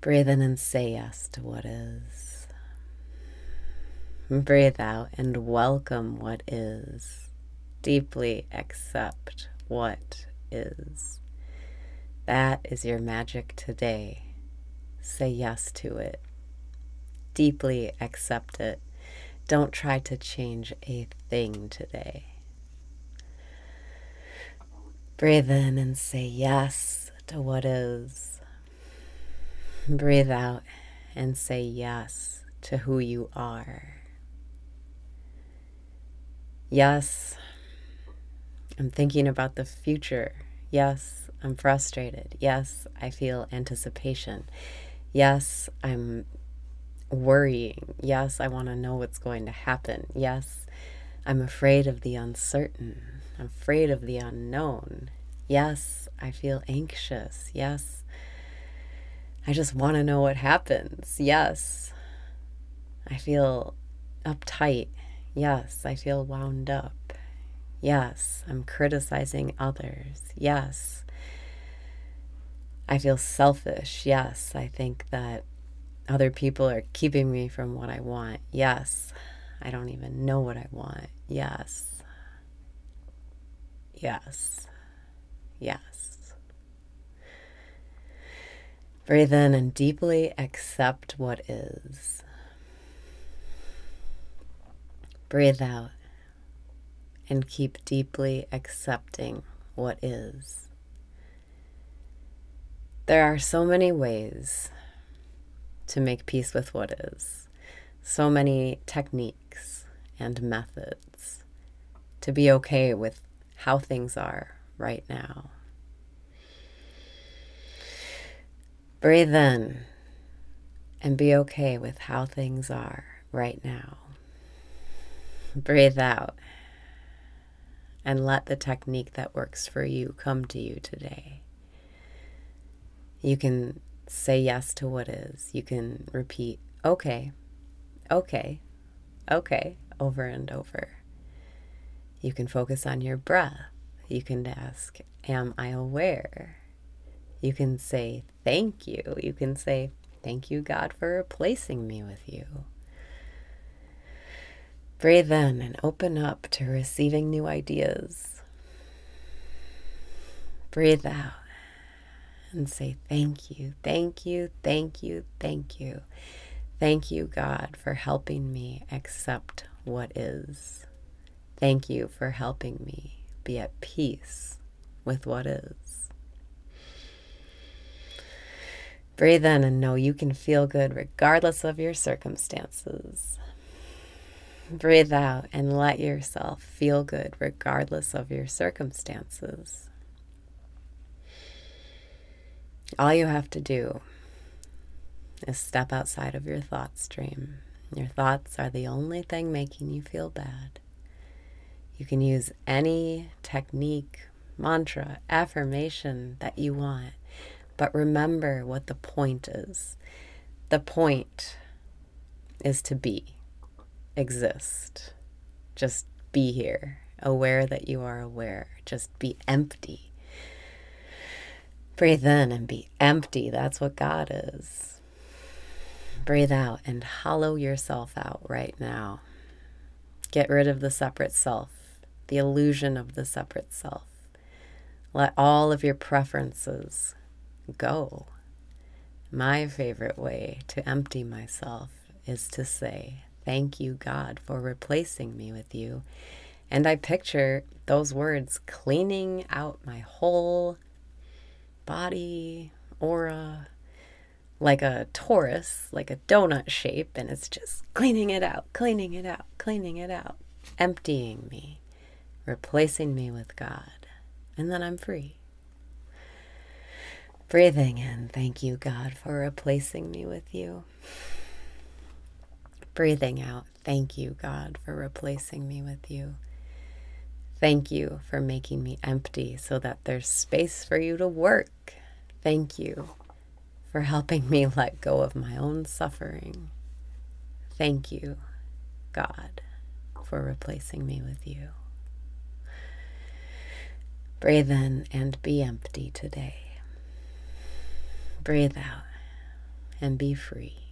Breathe in and say yes to what is. Breathe out and welcome what is. Deeply accept what is. That is your magic today. Say yes to it. Deeply accept it. Don't try to change a thing today. Breathe in and say yes to what is. Breathe out and say yes to who you are. Yes, I'm thinking about the future. Yes, I'm frustrated. Yes, I feel anticipation. Yes, I'm worrying. Yes, I want to know what's going to happen. Yes, I'm afraid of the uncertain. I'm afraid of the unknown. Yes, I feel anxious. Yes, I just want to know what happens. Yes. I feel uptight. Yes. I feel wound up. Yes. I'm criticizing others. Yes. I feel selfish. Yes. I think that other people are keeping me from what I want. Yes. I don't even know what I want. Yes. Yes. Yes. Breathe in and deeply accept what is. Breathe out and keep deeply accepting what is. There are so many ways to make peace with what is, so many techniques and methods to be okay with how things are right now. Breathe in and be okay with how things are right now. Breathe out and let the technique that works for you come to you today. You can say yes to what is. You can repeat, okay, okay, okay, over and over. You can focus on your breath. You can ask, Am I aware? You can say thank you. You can say, Thank you, God, for replacing me with you. Breathe in and open up to receiving new ideas. Breathe out and say, Thank you, thank you, thank you, thank you. Thank you, God, for helping me accept what is. Thank you for helping me be at peace with what is. Breathe in and know you can feel good regardless of your circumstances. Breathe out and let yourself feel good regardless of your circumstances. All you have to do is step outside of your thought stream. Your thoughts are the only thing making you feel bad. You can use any technique, mantra, affirmation that you want but remember what the point is. The point is to be, exist. Just be here, aware that you are aware. Just be empty. Breathe in and be empty. That's what God is. Breathe out and hollow yourself out right now. Get rid of the separate self, the illusion of the separate self. Let all of your preferences go. My favorite way to empty myself is to say, Thank you, God, for replacing me with you. And I picture those words cleaning out my whole body, aura, like a torus, like a donut shape, and it's just cleaning it out, cleaning it out, cleaning it out, emptying me, replacing me with God. And then I'm free. Breathing in, thank you, God, for replacing me with you. Breathing out. Thank you, God, for replacing me with you. Thank you for making me empty so that there's space for you to work. Thank you for helping me let go of my own suffering. Thank you, God, for replacing me with you. Breathe in and be empty today. Breathe out and be free.